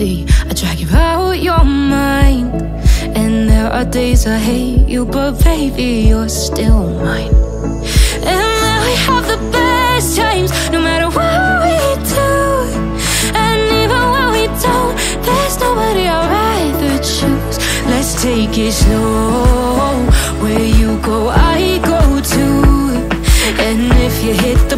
Easy. I drag you out your mind. And there are days I hate you, but baby, you're still mine. And now we have the best times, no matter what we do. And even when we don't, there's nobody I'd rather choose. Let's take it slow. Where you go, I go too. And if you hit the